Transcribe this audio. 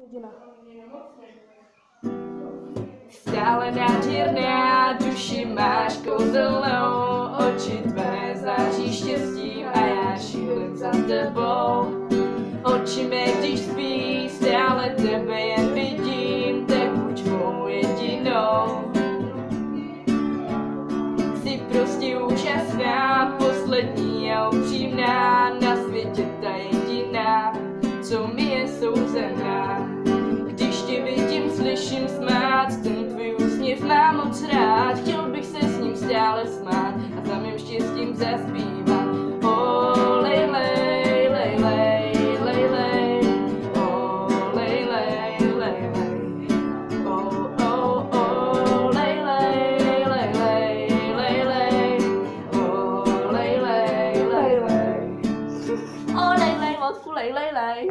Jediná. Stále nádherná, duši máš kouzelnou, oči tvé září štěstím a já šílim za tebou. Oči mé, když spí, stále tebe jen vidím, mou jedinou. Jsi prostě úžasná, poslední a upřímná, na světě ta jediná, co mi je souzená. rád, ten tvůj úsměv mám moc rád, chtěl bych se s ním stále smát a za mým štěstím zaspívat. Oh, lej, lej, lej, lej, lej, lej, oh, lej, lej, lej, lej, oh, oh, oh, lej, lej, lej, lej, lej, lej, oh, lej, lej, lej, lej, oh, lej, lej, lej, lej, lej,